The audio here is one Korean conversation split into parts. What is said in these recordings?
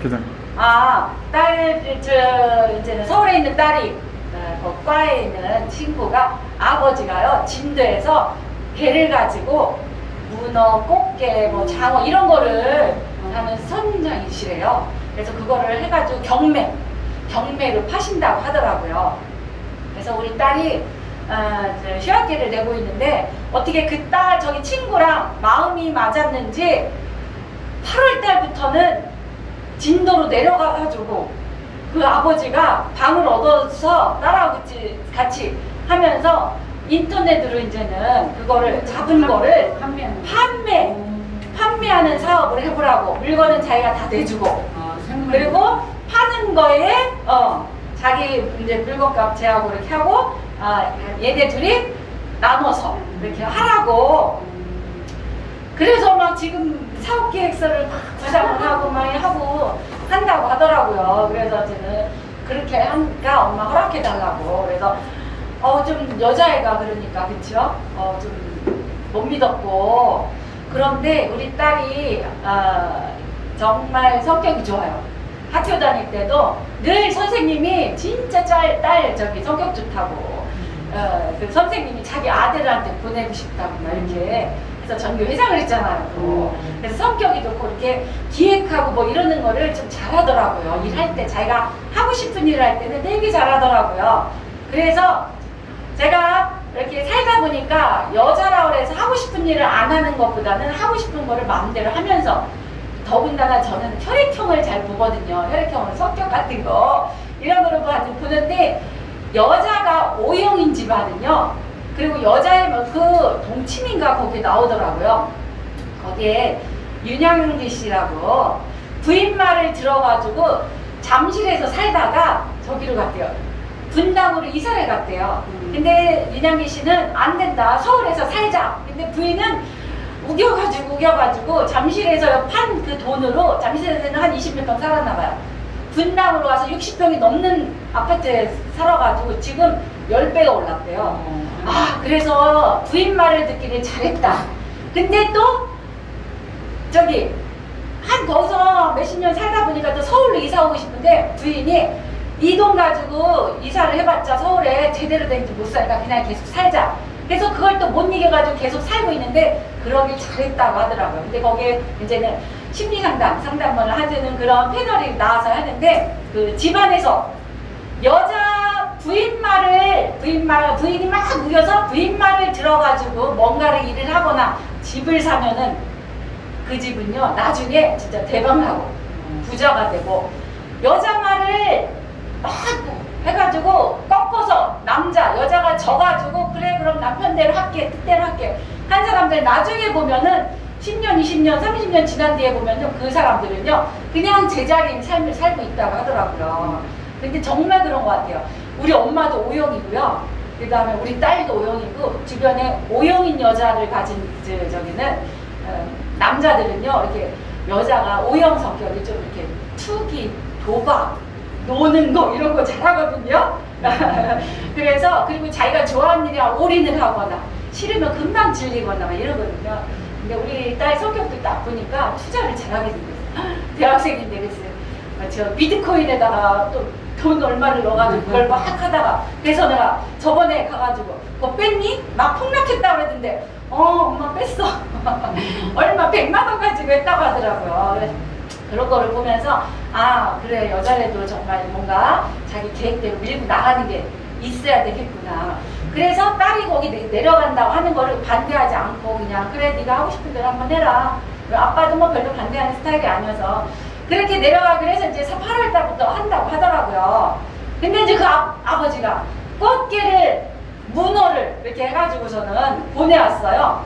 교장. 아, 딸, 저, 이제는 서울에 있는 딸이, 어, 그 과에 있는 친구가 아버지가요, 진도에서 배를 가지고 문어, 꽃게, 뭐 장어 이런 거를 하는 선장이시래요. 그래서 그거를 해가지고 경매, 경매로 파신다고 하더라고요. 그래서 우리 딸이 어, 휴학계를 내고 있는데 어떻게 그 딸 저기 친구랑 마음이 맞았는지 8월 달부터는 진도로 내려가가지고 그 아버지가 방을 얻어서 딸하고 같이- 하면서 인터넷으로 이제는 그거를 잡은 거를 판매하는 판매 판매하는 사업을 해보라고 물건은 자기가 다 내주고. 아. 그리고 파는 거에 어 자기 이제 물건값 제하고 이렇게 하고 아 얘네 둘이 나눠서 이렇게 하라고. 그래서 막 지금 사업 계획서를 막 구상을 하고 막 하고 한다고 하더라고요. 그래서 저는 그렇게 하니까 엄마 허락해 달라고 그래서 어 좀 여자애가 그러니까 그쵸? 어 좀 못 믿었고 그런데 우리 딸이 아, 정말 성격이 좋아요. 학교 다닐 때도 늘 선생님이 진짜 짤, 딸 저기 성격 좋다고 어, 그 선생님이 자기 아들한테 보내고 싶다고 막 이렇게 해서 전교 회장을 했잖아요. 또. 그래서 성격이 좋고 이렇게 기획하고 뭐 이러는 거를 좀 잘하더라고요. 일할 때 자기가 하고 싶은 일을 할 때는 되게 잘하더라고요. 그래서 제가 이렇게 살다 보니까 여자라 그래서 하고 싶은 일을 안 하는 것보다는 하고 싶은 거를 마음대로 하면서 더군다나 저는 혈액형을 잘 보거든요. 혈액형은 성격 같은 거 이런 거를 봐- 보는데 여자가 O형인 집안은요. 그리고 여자의 뭐그 동치민가 거기에 나오더라고요. 거기에 윤양기 씨라고 부인 말을 들어가지고 잠실에서 살다가 저기로 갔대요. 분당으로 이사를 갔대요. 음. 근데 윤양기 씨는 안 된다. 서울에서 살자. 근데 부인은 우겨가지고 우겨가지고 잠실에서 판 그 돈으로 잠실에서는 한 20몇 평 살았나 봐요. 분당으로 와서 60평이 넘는 아파트에 살아가지고 지금 10배가 올랐대요. 어. 아, 그래서 부인 말을 듣기를 잘했다. 근데 또, 저기, 한 거기서 몇십 년 살다 보니까 또 서울로 이사 오고 싶은데 부인이 이 돈 가지고 이사를 해봤자 서울에 제대로 된 집 못 살까 그냥 계속 살자. 그래서 그걸 또 못 이겨가지고 계속 살고 있는데 그러길 잘했다고 하더라고요. 근데 거기에 이제는 심리 상담, 상담을 하는 그런 패널이 나와서 하는데 그 집안에서 여자 부인 말을 부인 말 부인이 막 우겨서 부인 말을 들어가지고 뭔가를 일을 하거나 집을 사면은 그 집은요 나중에 진짜 대박 나고 부자가 되고 여자 말을 막 해가지고 꺾어서 남자 여자가 져가지고 그래 그럼 남편대로 할게 뜻대로 할게 한 사람들 나중에 보면은 10년 20년 30년 지난 뒤에 보면은 그 사람들은요 그냥 제자리인 삶을 살고 있다고 하더라고요 근데 정말 그런 것 같아요 우리 엄마도 O형이고요 그 다음에 우리 딸도 O형이고 주변에 O형인 여자를 가진 저, 저기는 어, 남자들은요 이렇게 여자가 O형 성격이 좀 이렇게 투기 도박 노는 거 이런 거 잘하거든요. 그래서 그리고 자기가 좋아하는 일에 올인을 하거나 싫으면 금방 질리거나 막 이러거든요. 근데 우리 딸 성격도 딱 보니까 투자를 잘하게 생겼어요. 대학생인데 그래서 저 비트코인에다가 또 돈 얼마를 넣어가지고 그걸 막 하다가 그래서 내가 저번에 가가지고 그거 뺐니? 막 폭락했다고 그랬는데 어 엄마 뺐어. 얼마 100만 원 가지고 했다고 하더라고요. 그런 거를 보면서 아 그래 여자래도 정말 뭔가 자기 계획대로 밀고 나가는 게 있어야 되겠구나 그래서 딸이 거기 내- 내려간다고 하는 거를 반대하지 않고 그냥 그래 네가 하고 싶은 대로 한번 해라. 아빠도 뭐 별로 반대하는 스타일이 아니어서 그렇게 내려가기로 해서 이제 8월 달부터 한다고 하더라고요. 근데 이제 그 아, 아버지가 꽃게를 문어를 이렇게 해가지고서는 보내왔어요.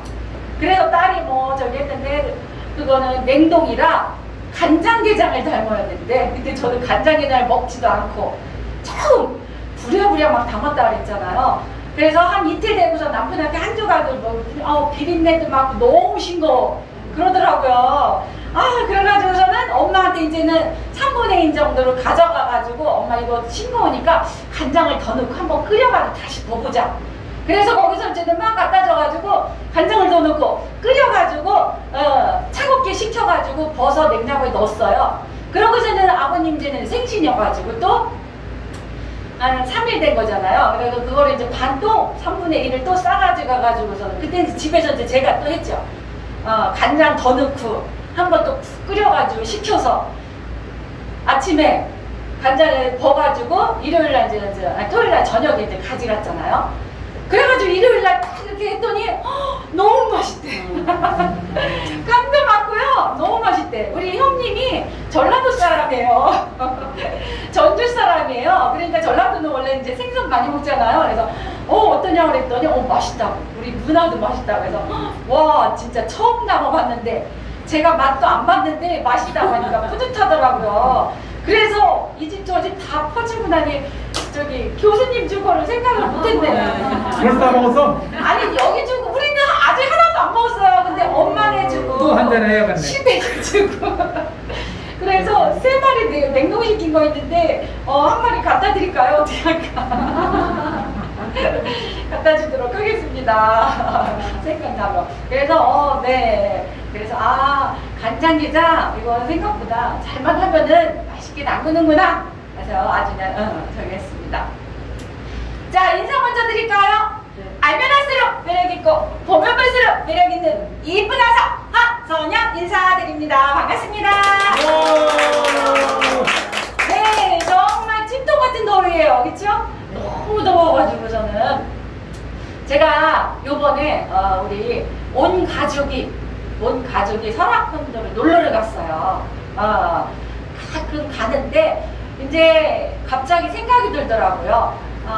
그래서 딸이 뭐 저기 했는데 그거는 냉동이라 간장게장을 닮아야 되는데 근데 저는 간장게장을 먹지도 않고 처음 부랴부랴 막 담았다 그랬잖아요. 그래서 한 이틀 되고서 남편한테 한 조각을 뭐 어, 비린내도 맡고 너무 싱거워 그러더라고요. 아 그래가지고서는 엄마한테 이제는 3분의 1 정도로 가져가가지고 엄마 이거 싱거우니까 간장을 더 넣고 한번 끓여가지고 다시 더 보자. 그래서 거기서 이제는 막 갖다 줘가지고 간장을 더 넣고 끓여가지고 어, 차갑게 식혀가지고 버섯 냉장고에 넣었어요. 그러고서는 아버님 이제는 생신이어가지고 또 한 3일 된 거잖아요. 그래서 그거를 이제 반또 3분의 1을 또 싸가지고 가가지고서는 그때 집에서 이제 제가 또 했죠. 어, 간장 더 넣고 한 번 또 끓여가지고 식혀서 아침에 간장을 버가지고 일요일 날 이제, 이제 아니, 토요일 날 저녁에 이제 가져갔잖아요. 그래가지고 일요일날 딱 이렇게 했더니 허, 너무 맛있대. 간도 맞고요. 너무 맛있대. 우리 형님이 전라도 사람이에요. 사람이에요. 그러니까 전라도는 원래 이제 생선 많이 먹잖아요. 그래서 어 어떠냐 그랬더니 어 맛있다고. 우리 누나도 맛있다고. 그래서 와 진짜 처음 담아봤는데 제가 맛도 안 봤는데 맛있다고 하니까 뿌듯하더라고요. 그래서 이 집 저 집 다 퍼지고 나니 저기 교수님 주거를 생각을 못했네. 벌써 다 먹었어? 아니 여기 주고 우리는 아직 하나도 안 먹었어요. 근데 엄마네 주고 또 한 잔 해야겠네. 시댁 주고 그래서 세 마리 내- 냉동시킨 거 있는데 어, 한 마리 갖다 드릴까요? 어떻게 할까? 갖다 주도록 하겠습니다. 생각나면. 그래서 어, 네. 그래서 아 간장게장 이거 생각보다 잘만 하면은 맛있게 담그는구나. 그래서 아주 그냥 어, 정했습니다. 자 인사 먼저 드릴까요? 알면 할수록 매력 있고 보면 볼수록 매력 있는 이쁜 아사 인사드립니다. 반갑습니다. 네 정말 찜통 같은 더위예요. 그쵸? 너무 더워가지고 저는 제가 요번에 어, 우리 온 가족이 온 가족이 설악산도를 놀러를 갔어요. 어, 가끔 가는데 이제 갑자기 생각이 들더라고요. 어,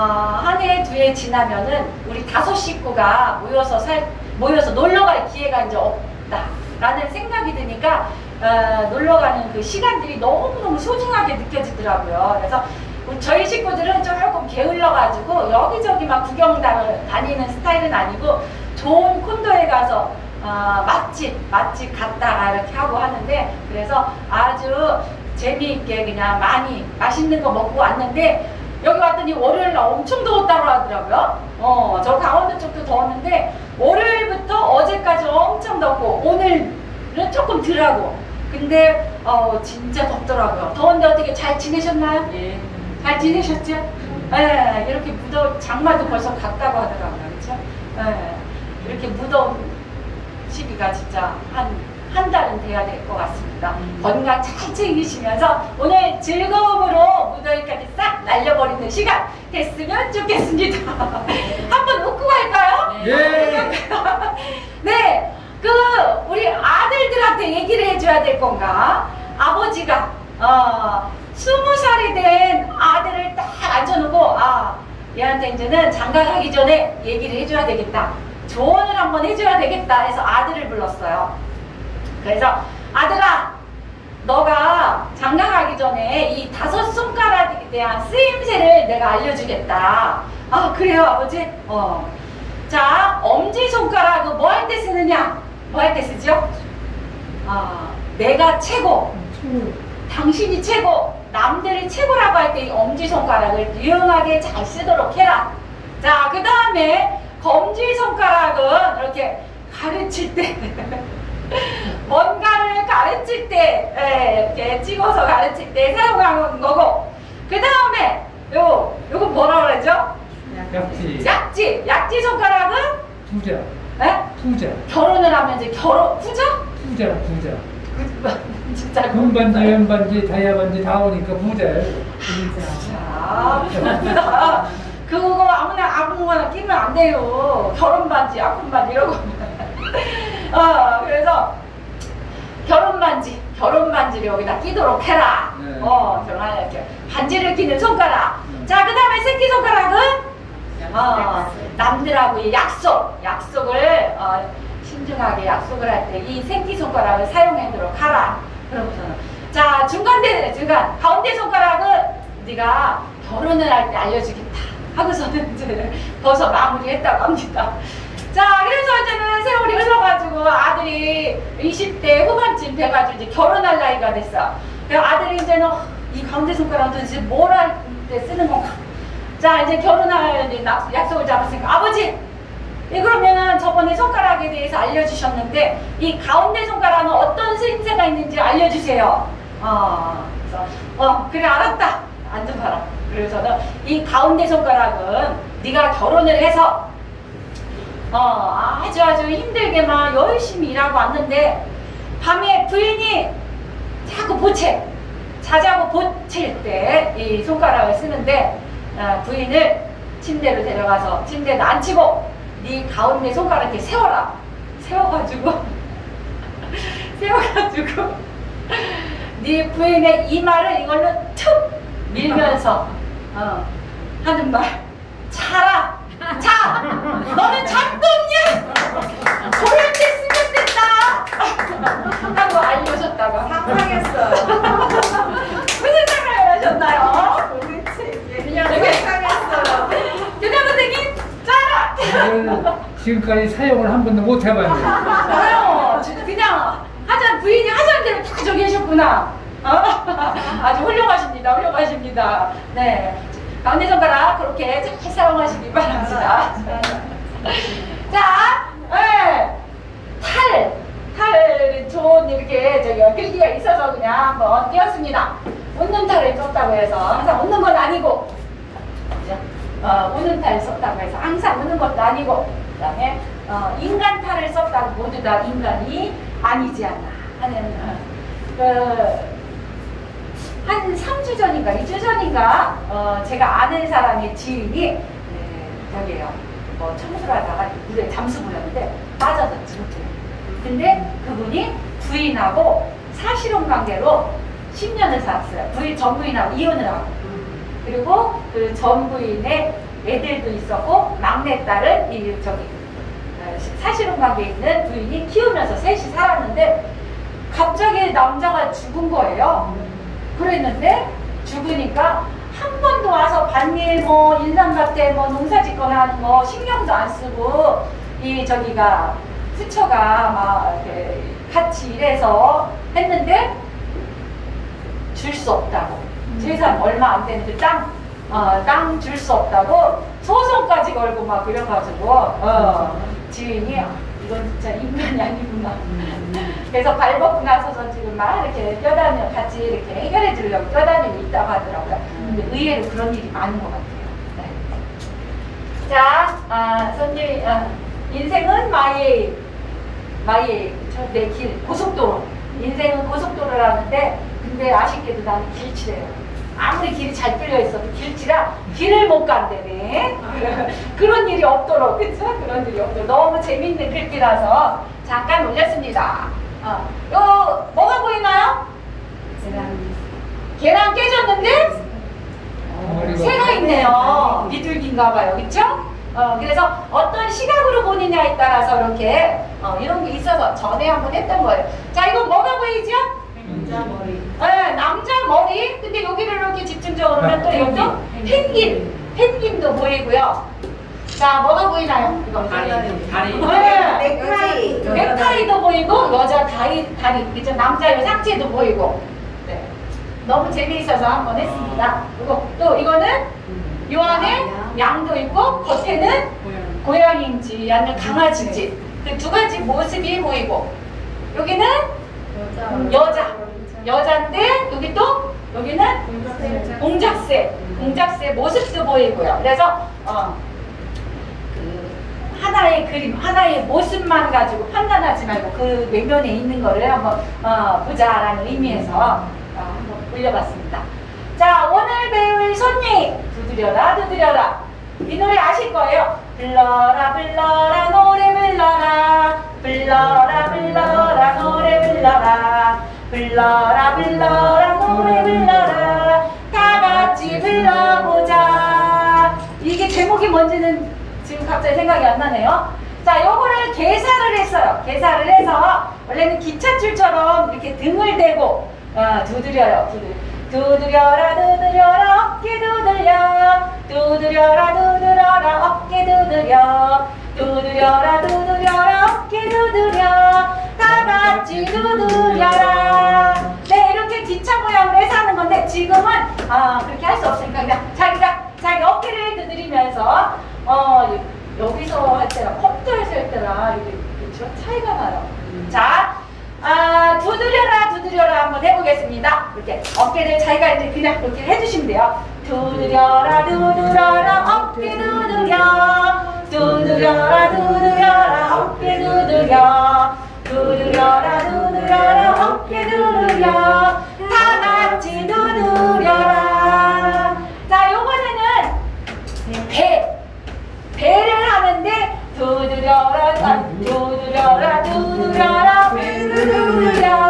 한 해, 두 해 지나면은 우리 다섯 식구가 모여서 살, 모여서 놀러 갈 기회가 이제 없다 라는 생각이 드니까 어, 놀러 가는 그 시간들이 너무너무 소중하게 느껴지더라고요. 그래서 우리 저희 식구들은 조금 게을러가지고 여기저기 막 구경 다- 다니는 스타일은 아니고 좋은 콘도에 가서 어, 맛집, 맛집 갔다가 이렇게 하고 하는데 그래서 아주 재미있게 그냥 많이 맛있는 거 먹고 왔는데 여기 왔더니 월요일 날 엄청 더웠다고 하더라고요. 어, 저 강원도 쪽도 더웠는데 월요일부터 어제까지 엄청 덥고 오늘은 조금 덜하고 근데 어, 진짜 덥더라고요. 더운데 어떻게 잘 지내셨나요? 예. 잘 지내셨죠? 네, 이렇게 무더운 장마도 벌써 갔다고 하더라고요. 그렇죠? 네, 이렇게 무더운 시기가 진짜 한, 한 달은 돼야 될 것 같습니다. 음. 건강 잘 챙기시면서 오늘 즐거움으로 무더위까지 싹 날려버리는 시간 됐으면 좋겠습니다. 한번 웃고 갈까요? 예. 네, 그 우리 아들들한테 얘기를 해줘야 될 건가? 아버지가 어, 스무 살이 된 아들을 딱 앉혀놓고 아 얘한테 이제는 장가 가기 전에 얘기를 해줘야 되겠다. 조언을 한번 해줘야 되겠다 해서 아들을 불렀어요. 그래서 아들아 너가 장가 가기 전에 이 다섯 손가락에 대한 쓰임새를 내가 알려주겠다. 아 그래요 아버지? 어. 자 엄지 손가락은 뭐 할 때 쓰느냐? 뭐 할 때 쓰죠? 아 내가 최고, 당신이 최고, 남들이 최고라고 할 때 이 엄지 손가락을 유용하게 잘 쓰도록 해라. 자 그 다음에 검지 손가락은 이렇게 가르칠 때 뭔가를 가르칠 때 예, 이렇게 찍어서 가르칠 때 사용하는 거고 그 다음에 요 요거 뭐라 그러죠? 약지. 약지 약지 손가락은 투자. 예? 투자. 결혼을 하면 이제 결혼 후죠? 투자. 투자. 진짜 금반지, 연반지, 다이아반지 다 오니까 부자예요. 자, 배고프다. 그거 아무나 아무거나 끼면 안 돼요. 결혼 반지, 약혼 반지 이러고. 어, 그래서 결혼 반지, 결혼 반지를 여기다 끼도록 해라. 네. 어, 정말 이렇게 반지를 끼는 손가락. 네. 자, 그다음에 새끼 손가락은 어, 남들하고 이 약속, 약속을 어, 신중하게 약속을 할 때 이 새끼 손가락을 사용하도록 하라. 그러고서는 자 중간대 중간 가운데 손가락은 네가 결혼을 할 때 알려주겠다 하고서는 이제 벌써 마무리했다고 합니다. 자 그래서 이제는 세월이 흘러가지고 아들이 20대 후반쯤 돼가지고 이제 결혼할 나이가 됐어. 그 아들이 이제는 어, 이 손가락은 도대체 뭘할 때 쓰는 건가? 자 이제 결혼할 이제 약- 약속을 잡았으니까 아버지 예, 그러면은 저번에 손가락에 대해서 알려주셨는데 이 가운데 손가락은 어떤 쓰임새가 있는지 알려주세요. 어, 그래서 어 그래 알았다 앉아봐라 그래서 이 가운데 손가락은 네가 결혼을 해서 어 아주 아주 힘들게 만 열심히 일하고 왔는데 밤에 부인이 자꾸 보채 자자고 보칠 때 이 손가락을 쓰는데 어, 부인을 침대로 데려가서 침대에 앉히고 네 가운데 손가락 이렇게 세워라. 세워가지고 세워가지고 네 부인의 이마를 이걸로 툭 밀면서 어, 하는 말 자라 자 너는 잠도 없냐 고럴 때 쓰면 된다 하고 알려줬다고 상상했어요. 무슨 생각을 하셨나요? 그냥 상상했어요. 교장 선생님 지금까지 사용을 한 번도 못 해봤네요. 저요 저 그냥 하자 부인이 하자는 대로 다 저기 하셨구나 어? 아주 훌륭하십니다 훌륭하십니다 네 가운데 손가락 그렇게 잘 사용하시기 바랍니다 자, 네. 탈, 탈 좋은 이렇게 저기 글귀가 있어서 그냥 한번 띄었습니다. 웃는 탈을 썼다고 해서 항상 웃는 건 아니고, 그죠? 어, 웃는 탈을 썼다고 해서 항상 웃는 것도 아니고, 그 다음에 어, 인간 탈을 썼다고 모두 다 인간이 아니지 않나 하는 어, 그. 한 3주 전인가 2주 전인가 어, 제가 아는 사람의 지인이 네, 저기요 뭐 청소를 하다가 물에 잠수 불렀는데 빠져졌지 못해요. 근데 그분이 부인하고 사실혼 관계로 10년을 살았어요. 부인 전 부인하고 이혼을 하고 그리고 그 전 부인의 애들도 있었고 막내딸은 이 저기 어, 사실혼 관계에 있는 부인이 키우면서 셋이 살았는데 갑자기 남자가 죽은 거예요. 그랬는데 죽으니까 한 번도 와서 반일 뭐 일남밭에 뭐 농사 짓거나 하는 거 신경도 안 쓰고 이 저기가 수처가 막 이렇게 같이 일해서 했는데 줄 수 없다고. 재산 얼마 안 되는데 땅땅 줄 수 없다고 소송까지 걸고 막 그래가지고 어, 지인이 아, 이건 진짜 인간이 아니구나 그래서 발 벗고 나서서 지금 막 이렇게 뛰어다니며 같이 이렇게 해결해 주려고 뛰어다니고 있다고 하더라고요. 근데 의외로 그런 일이 많은 것 같아요. 네. 자, 아, 선생님, 아, 인생은 마의, 마의, 내 길, 고속도로. 인생은 고속도로라는데, 근데 아쉽게도 나는 길치래요. 아무리 길이 잘 뚫려 있어도 길치라 길을 못 간다네. 그런 일이 없도록, 그쵸? 그런 일이 없도록. 너무 재밌는 글귀라서 잠깐 올렸습니다. 어, 요, 뭐가 보이나요? 계란 깨졌는데? 머리가 새가 있네요. 비둘기인가 봐요. 그쵸? 어, 그래서 어떤 시각으로 보느냐에 따라서 이렇게 어, 이런 게 있어서 전에 한번 했던 거예요. 자, 이건 뭐가 보이죠? 남자 머리. 네, 남자 머리. 근데 여기를 이렇게 집중적으로 보면 또 여기도 펭귄. 펭귄도 보이고요. 자, 뭐가 보이나요? 이거 다리. 다리. 네. 넥타이. 넥타이도 보이고 여자 다리 다리 그죠 남자의 상체도 보이고 네. 너무 재미있어서 한번 했습니다. 그리고 또 이거는 요 안에 양도 있고 겉에는 고양이인지 아니면 강아지인지 그 두 가지 모습이 보이고 여기는 여자 여자인데 여기 또 여기는 공작새 공작새 모습도 보이고요. 그래서 어, 그 하나의 그림, 하나의 모습만 가지고 판단하지 말고 그 외면에 있는 거를 한번 어, 보자라는 의미에서 어, 한번 올려봤습니다. 자, 오늘 배울 손님 두드려라 두드려라 이 노래 아실 거예요. 불러라 불러라 노래 불러라 불러라 불러라 노래 불러라 다 같이 불러보자 이게 제목이 뭔지는 지금 갑자기 생각이 안 나네요. 자, 요거를 개사를 했어요. 개사를 해서 원래는 기차줄처럼 이렇게 등을 대고 어, 두드려요. 두드려. 두드려라 두드려라 어깨 두드려 두드려라 두드려라 어깨 두드려 두드려라 두드려라 어깨 두드려 다 같이 두드려라 네 이렇게 기차 모양으로 해서 하는 건데 지금은 아 그렇게 할 수 없으니까 그냥 자기가 자기 어깨를 두드리면서 어 여기서 할 때랑 컴퓨터에서 할 때랑 이게 그쵸 차이가 나요 자 아, 두드려라, 두드려라 한번 해보겠습니다. 이렇게 어깨를 자기가 이제 그냥 이렇게 해주시면 돼요. 두드려라, 두드려라, 어깨 두드려. 두드려라, 두드려라, 어깨 두드려. 두드려라, 두드려라, 어깨 두드려. 다 같이 두드려라. 자, 요번에는 배. 배를 하는데 두드려라 아, 두드려라 두드려라 두드려라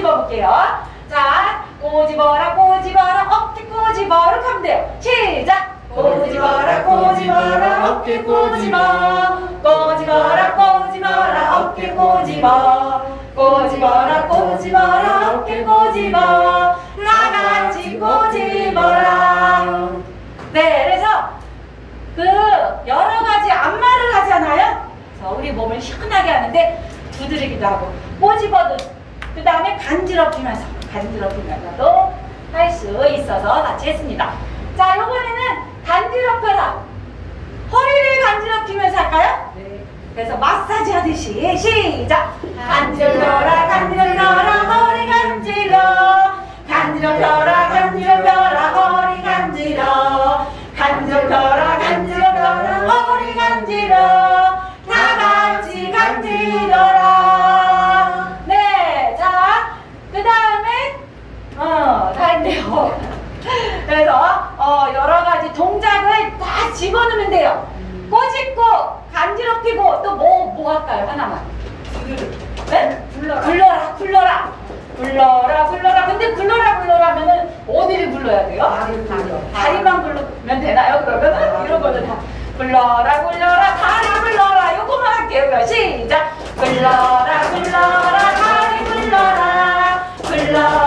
꼬집어 볼게요. 자 꼬집어라 꼬집어라 어깨 꼬집어 이렇게 하면 돼요. 시작! 꼬집어라 꼬집어라 어깨 꼬집어. 꼬집어라 꼬집어라 어깨 꼬집어. 꼬집어라 꼬집어라 어깨 꼬집어. 나같이 꼬집어라. 네 그래서 그 여러 가지 안마를 하잖아요. 우리 몸을 시원하게 하는데 두드리기도 하고 꼬집어도 그 다음에 간지럽히면서 간지럽히면서도 할 수 있어서 같이 했습니다. 자 이번에는 간지럽혀라 허리를 간지럽히면서 할까요? 네. 그래서 마사지 하듯이 시작 간지러라 간지러라 허리 간지러 간지러라 간지러라 허리 간지러 간지러라 간지러라 허리 간지러 그래서 어, 여러 가지 동작을 다 집어넣으면 돼요. 꼬집고 간지럽히고 또 뭐 뭐 할까요? 하나만. 네? 굴러라. 굴러라, 굴러라. 굴러라, 굴러라. 근데 굴러라, 굴러라 하면은 어디를 굴러야 돼요? 다리 굴러. 다리만 굴러면 되나요? 그러면은 이런 거는 다 굴러라, 굴러라, 다리 굴러라. 요거만 할게요. 그럼 시작. 굴러라, 굴러라, 다리. 굴러라, 굴러라,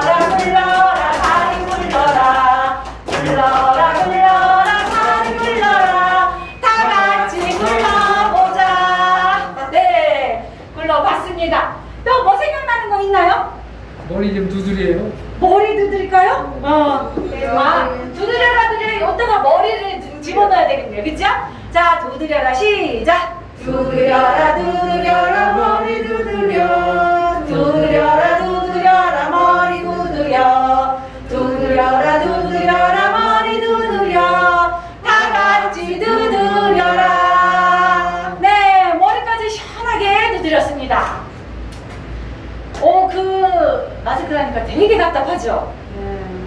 머리 좀 두드려요. 머리 두드릴까요? 어. 아, 두드려라 두드려. 여기다가 머리를 지- 집어넣어야 되겠네요. 그죠? 자, 두드려라. 시작. 두드려라 두드려라 머리 두드려. 두드려라 두드려라 머리 두드려. 하죠?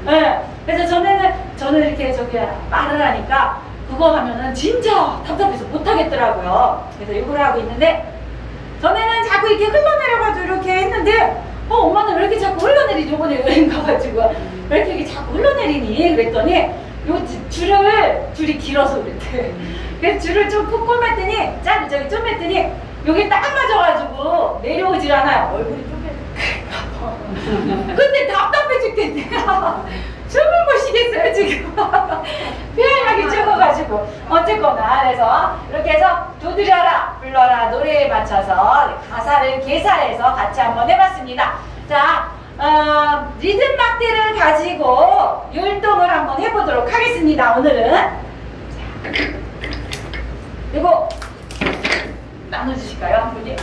네. 그래서 전에는 저는 이렇게 저기 말을 하니까 그거 하면은 진짜 답답해서 못 하겠더라고요. 그래서 이걸 하고 있는데 전에는 자꾸 이렇게 흘러내려가지고 이렇게 했는데 어 엄마는 왜 이렇게 자꾸 흘러내리지 이번에 여행 가가지고 왜 이렇게 자꾸 흘러내리니 그랬더니 요 지- 줄을 줄이 길어서 그랬대. 그래서 줄을 좀푹 꿰맸더니 짠 저기 좀 했더니 여기 딱 맞아가지고 내려오질 않아요. 얼굴이 좀 근데 죽겠네요. 숨을 못 쉬겠어요, 지금. 표현하기 적어가지고. 어쨌거나, 그래서 이렇게 해서 두드려라, 불러라, 노래에 맞춰서 가사를 개사해서 같이 한번 해봤습니다. 자, 어, 리듬 막대를 가지고 율동을 한번 해보도록 하겠습니다, 오늘은. 자, 그리고 나눠주실까요, 한 분이?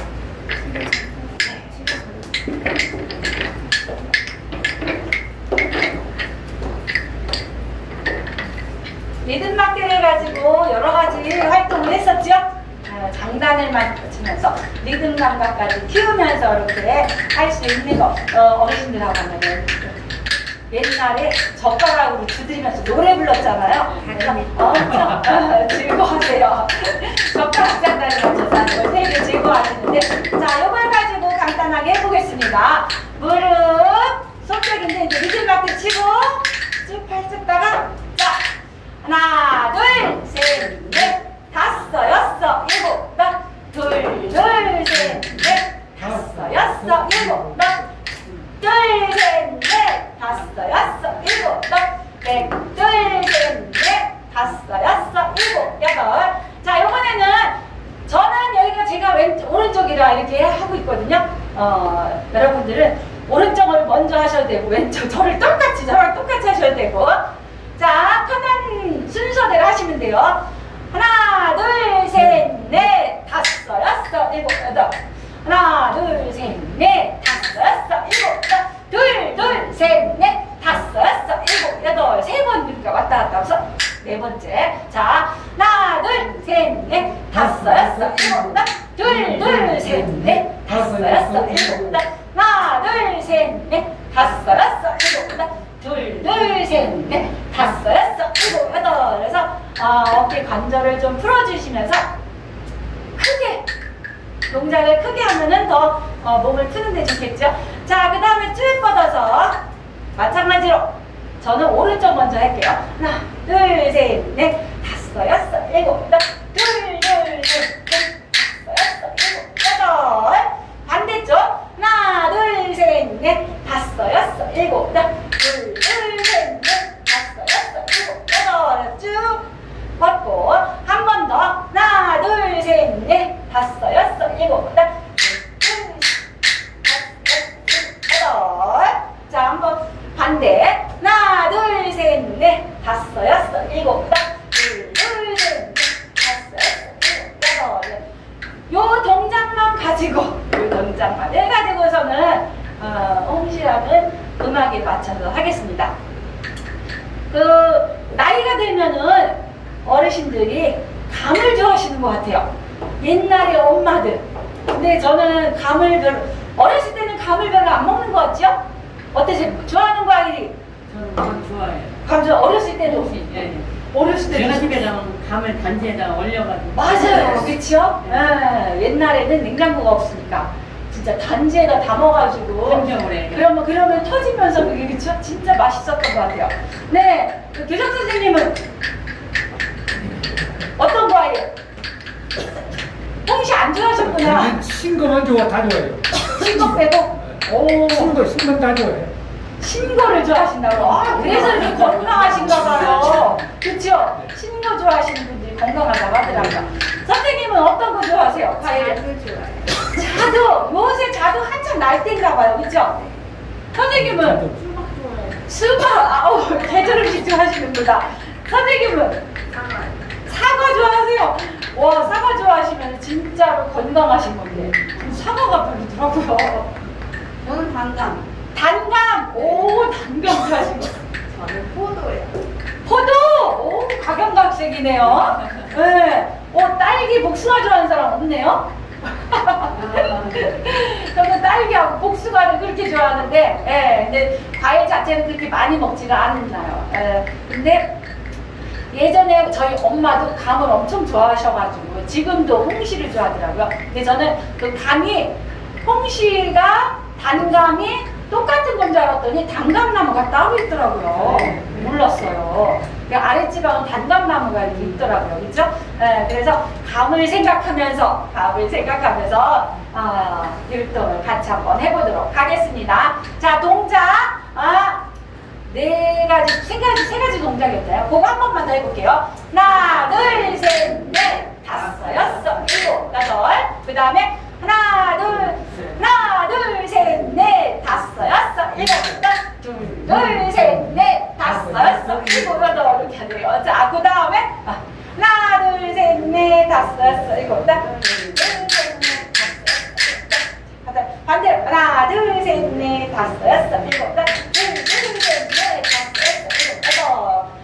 리듬 막대를 가지고 여러 가지 활동을 했었죠. 어, 장단을 맞추면서 리듬 감각까지 키우면서 이렇게 할 수 있는 거 어, 어르신들하고 하면은 옛날에 젓가락으로 두드리면서 노래 불렀잖아요. 엄청 어, 즐거워하세요. 젓가락 장단을 맞춰서 하는 걸 되게 즐거워하시는데 자, 이걸 가지고 간단하게 해보겠습니다. 무릎, 손뼉인데 이제 리듬 막대 치고 쭉 펼쳤다가 자, 하나, 둘, 셋, 넷, 다섯, 여섯, 일곱, 여덟, 둘, 둘, 셋, 넷, 다섯, 여섯, 일곱, 여덟, 둘, 셋, 넷, 다섯, 여섯, 일곱, 여덟, 넷, 둘, 셋, 넷, 다섯, 여섯, 일곱, 여덟. 자, 이번에는 저는 여기가 제가 왼쪽, 오른쪽이라 이렇게 하고 있거든요. 어, 여러분들은 오른쪽을 먼저 하셔도 되고, 왼쪽, 저를 똑같이, 저랑 똑같이 하셔도 되고, 자, 편한 순서대로 하시면 돼요. 하나, 둘, 셋, 넷, 다섯, 여섯, 일곱, 여덟. 하나, 둘, 셋, 넷, 다섯, 여섯, 일곱, 여덟. 둘, 둘, 셋, 넷, 다섯, 여섯, 일곱, 여덟. 세번 그러니까 왔다 갔다 하면서 네 번째. 자, 하나, 둘, 셋, 넷, 다섯, 여섯, 일곱, 여덟. 둘, 둘, 셋, 넷, 다섯, 여섯, 일곱, 여덟. 하나, 둘, 셋, 넷, 다섯, 여섯, 일곱, 여덟. 둘, 둘, 셋, 넷, 다섯, 여섯, 일곱, 여덟. 그래서 관절을 좀 풀어주시면서 크게 동작을 크게 하면은 더 어, 몸을 푸는데 좋겠죠. 자, 그 다음에 쭉 뻗어서 마찬가지로 저는 오른쪽 먼저 할게요. 하나, 둘, 셋, 넷, 다섯, 여섯, 일곱, 여덟. 둘, 둘, 셋, 넷, 다섯, 여섯, 일곱, 여덟. 반대쪽 하나, 둘, 셋, 넷, 다섯, 여섯, 일곱, 여덟. 둘, 둘, 셋, 넷, 다섯, 여섯, 일곱, 여덟. 쭉 뻗고 한 번 더 하나, 둘, 셋, 넷, 다섯, 여섯, 일곱, 여덟. 둘, 둘, 여덟. 자, 한번 반대. 하나, 둘, 셋, 넷, 다섯, 여섯, 일곱, 여덟. 둘, 둘, 셋, 넷, 다섯, 여섯, 일곱, 여덟. 요 동작만 가지고, 요 동작만 해가지고서는, 어, 홍시라는 음악에 맞춰서 하겠습니다. 그, 나이가 들면은 어르신들이 감을 좋아하시는 것 같아요. 옛날에 엄마들. 근데 저는 감을 별로, 어렸을 때는 감을 것 같죠? 어떠세요? 좋아하는 거 아이리? 저는 감 좋아해요. 감 좋아, 어렸을 때도. 예, 예. 어렸을 때도. 제가 집에다가 감을 단지에다가 얼려가지고. 맞아요. 그쵸? 예, 옛날에는 냉장고가 없으니까. 진짜 단지에다 담아가지고. 한겨울에. 그러면, 그러면 터지면서 그게 그쵸? 진짜 맛있었던 것 같아요. 네. 그 교장 선생님은 어떤 과예요? 홍시 안 좋아하셨구나. 신거만 좋아 다 좋아해요. 신거 빼고. 오. 신거 신건 다 좋아해요. 신거를 좋아하신다고. 아, 그래서 이렇게 건강하신가 봐요. 그쵸? 신거 좋아하시는 분들이 건강하다고 하더라고요. 선생님은 어떤 거 좋아하세요? 과일. 좋아해요. 자두. 요새 자두 한참 날 때인가 봐요. 그쵸? 선생님은 수박 좋아해요. 수박. 아우, 계절 음식 좋아하시는구나. 선생님은 사과 좋아하세요? 와, 사과 좋아하시면 진짜로 건강하신 건데. 사과가 별로더라고요. 저는 단감. 단감. 오, 단감 좋아하시는 거. 저는 포도예요. 포도! 오, 각양각색이네요. 네. 오, 딸기 복숭아 좋아하는 사람 없네요? 저는 딸기하고 복숭아를 그렇게 좋아하는데, 예, 근데 과일 자체는 그렇게 많이 먹지가 않나요. 예, 근데 예전에 저희 엄마도 감을 엄청 좋아하셔가지고 지금도 홍시를 좋아하더라고요. 근데 저는 그 감이 홍시가 단감이 똑같은 건 줄 알았더니 단감나무가 따로 있더라고요. 몰랐어요. 그 아랫지방은 단감나무가 이렇게 있더라고요. 그죠? 네, 그래서 감을 생각하면서, 감을 생각하면서, 아, 율동을 같이 한번 해보도록 하겠습니다. 자, 동작. 아, 네 가지, 세 가지, 세 가지 동작이었나요? 그거 한 번만 더 해볼게요. 하나, 둘, 셋, 넷, 다섯, 여섯, 일곱, 여덟. 그 다음에 하나 둘 하나 둘 셋 넷 다섯 여섯 일곱 둘둘셋넷 다섯 여섯 일곱 여덟 이렇게 아, 그 다음에 아, 하나 둘 셋 넷 다섯 여섯 일곱 반대로 하나 둘 셋 넷 다섯 여섯 일곱 둘둘셋넷 다섯 여섯 일곱 여덟